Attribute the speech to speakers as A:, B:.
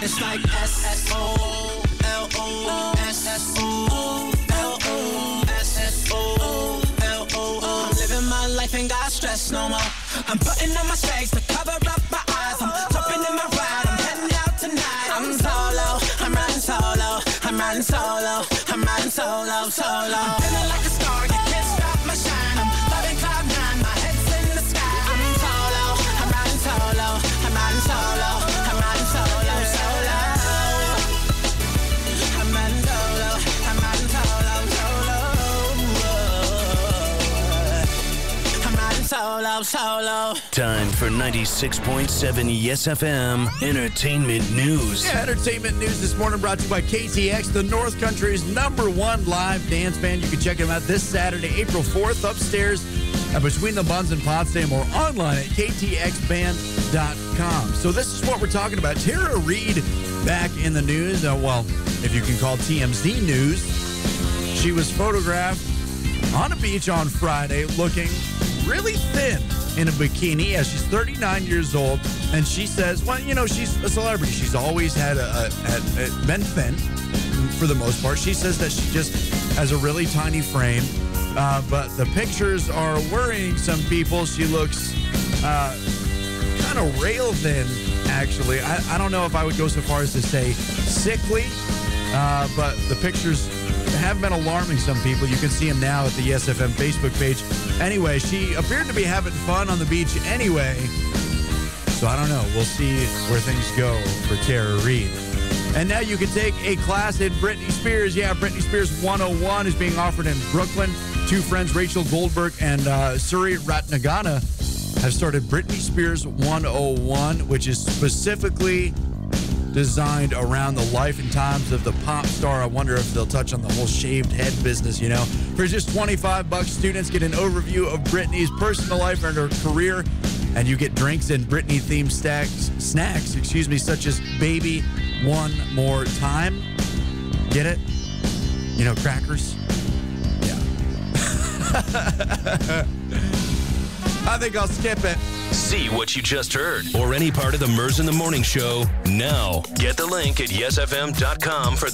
A: It's like S S O L O S S O L O S S O L O. I'm living my life, ain't got stress no more. I'm putting on my shades to cover up my eyes. I'm jumping in my ride, I'm heading out tonight. I'm solo, I'm riding solo, I'm riding solo, I'm riding solo, solo. I'm feeling like a star, solo, solo.
B: Time for 96.7 Yes FM Entertainment News.
C: Yeah, entertainment news this morning brought to you by KTX, the North Country's number one live dance band. You can check them out this Saturday, April 4th, upstairs at Between the Buns and Potsdam or online at ktxband.com. So this is what we're talking about. Tara Reid back in the news. Uh, well, if you can call TMZ news, she was photographed on a beach on Friday looking really thin in a bikini as she's 39 years old. And she says well you know she's a celebrity. She's always had a, a, a, a been thin for the most part. She says that she just has a really tiny frame uh, but the pictures are worrying some people. She looks uh, kind of rail thin actually. I, I don't know if i would go so far as to say sickly uh, but the pictures have been alarming some people. You can see them now at the YesFM Facebook page. Anyway, she appeared to be having fun on the beach anyway. So I don't know. We'll see where things go for Tara Reid. And now you can take a class in Britney Spears. Yeah, Britney Spears 101 is being offered in Brooklyn. Two friends, Rachel Goldberg and uh, Suri Ratnagana, have started Britney Spears 101, which is specifically designed around the life and times of the pop star. I wonder if they'll touch on the whole shaved head business, you know. For just 25 bucks, students get an overview of Britney's personal life and her career, and you get drinks and Britney themed stacks, snacks, excuse me, such as Baby One More Time. Get it? You know, crackers? Yeah. I think I'll skip it.
B: See what you just heard or any part of the Mers in the Morning Show now. Get the link at yesfm.com for